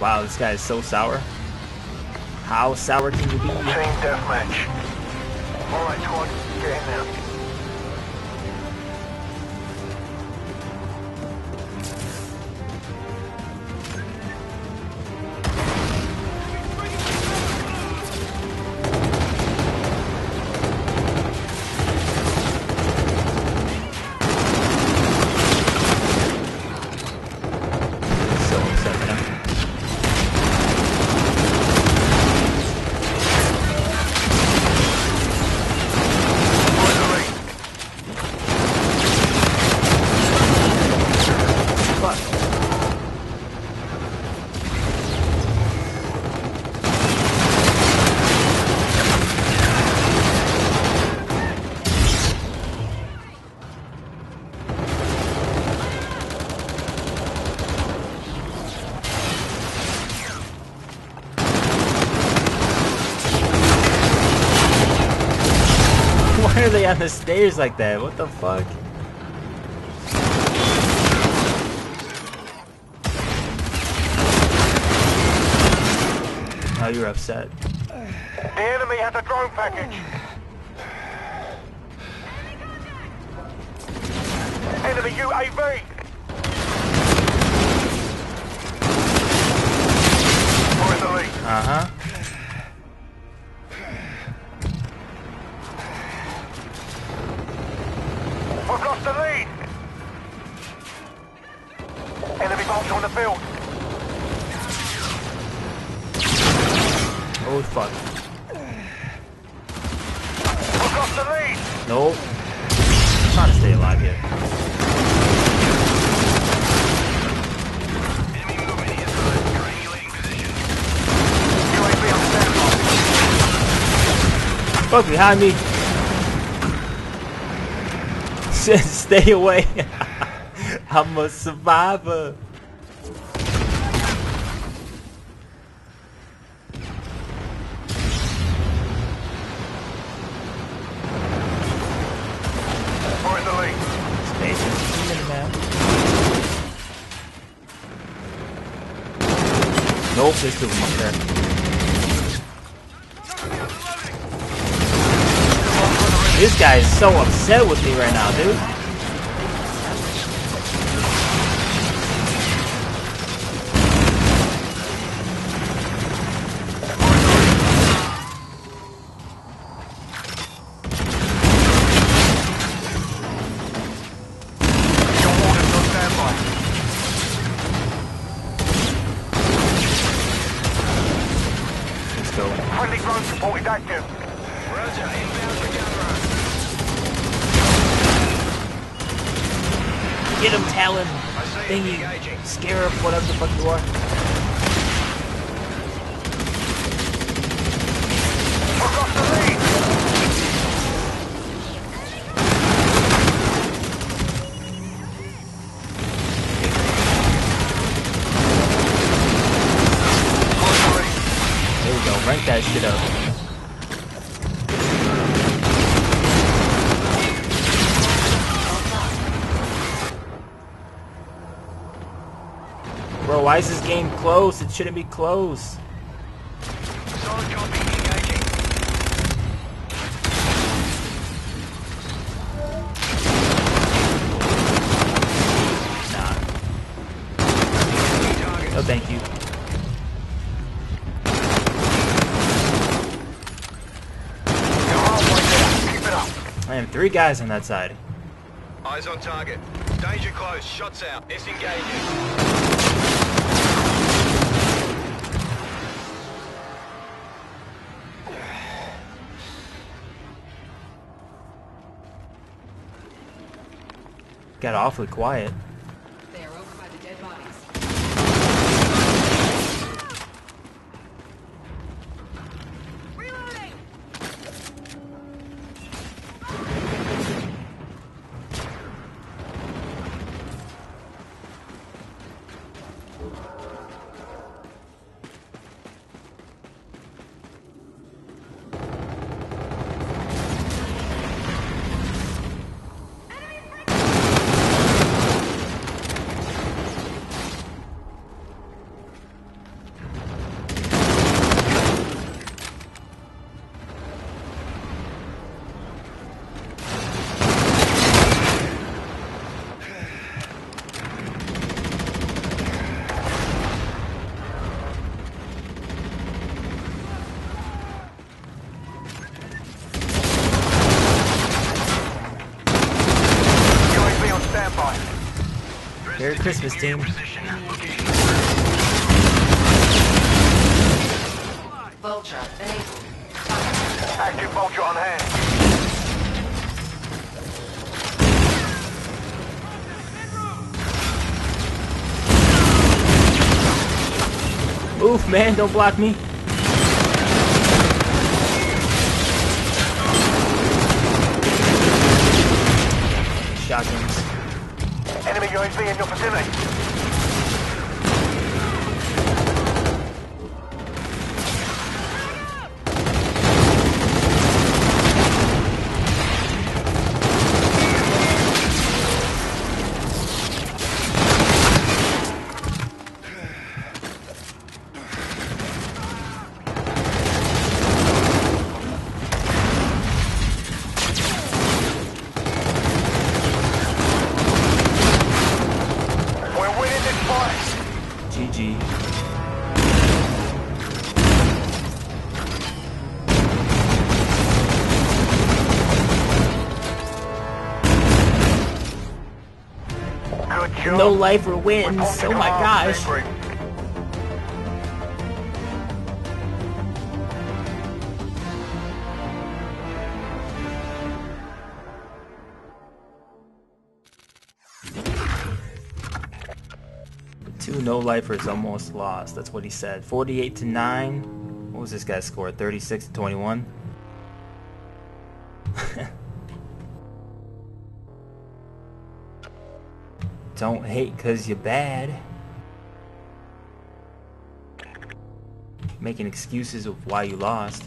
Wow, this guy is so sour. How sour can you be? Team deathmatch. Alright, squad, get in there. On the stairs like that? What the fuck? Oh, you're upset. The enemy has a drone package. Enemy UAV. Lost the lead. Enemy bolts on the field. Oh fuck. We've lost the lead. Nope. I'm trying to stay alive here. UAV on standby. Fuck behind me. Stay away. I'm a survivor. The lead. Stay just a minute, man. Nope, there's two of them up there. This guy is so upset with me right now, dude. Your orders on standby. Let's go. Friendly drone support is active. Get him, Talon. Thingy. Scarab, whatever the fuck you are. There we go. Rank that shit up. Bro, why is this game closed? It shouldn't be. Nah. Oh, no, thank you. I have three guys on that side. Eyes on target. Danger close. Shots out. Disengaging. Got awfully quiet. Christmas team. Vulture enabled. Active vulture on hand. Move, man, don't block me. UAV in your vicinity. No lifer wins. Oh my gosh. Two no lifers almost lost. That's what he said. 48 to 9. What was this guy's score? 36 to 21? Don't hate cause you're bad. Making excuses of why you lost.